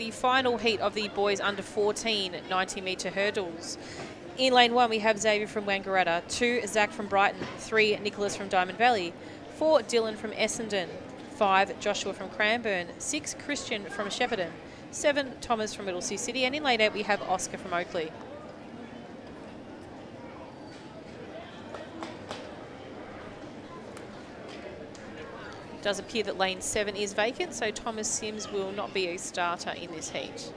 the final heat of the boys under 14 90 metre hurdles. In lane one, we have Xavier from Wangaratta, two, Zach from Brighton, three, Nicholas from Diamond Valley, four, Dylan from Essendon, five, Joshua from Cranbourne, six, Christian from Shepparton, seven, Thomas from Middlesea City, and in lane eight, we have Oscar from Oakleigh. does appear that lane seven is vacant, so Thomas Sims will not be a starter in this heat.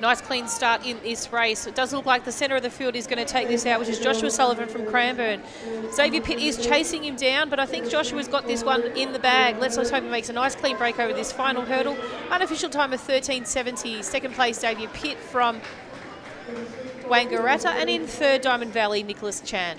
Nice clean start in this race. It does look like the centre of the field is going to take this out, which is Joshua Sullivan from Cranbourne. Xavier Pitt is chasing him down, but I think Joshua's got this one in the bag. Let's just hope he makes a nice clean break over this final hurdle. Unofficial time of 13.70. Second place, Xavier Pitt from Wangaratta. And in third, Diamond Valley, Nicholas Chan.